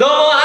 どうも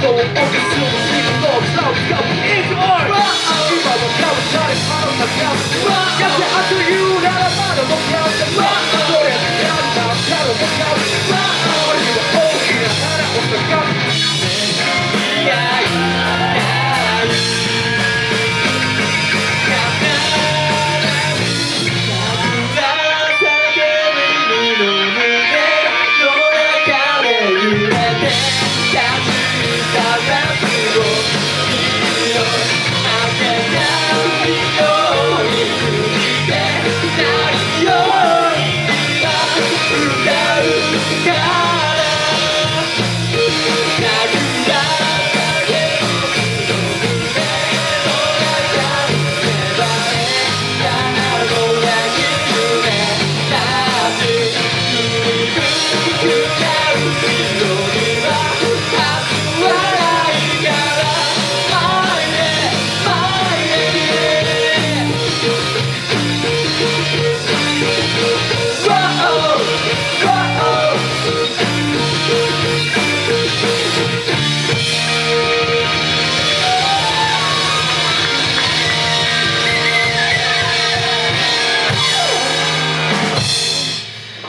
Focus て立ちたらずを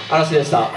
嵐でした。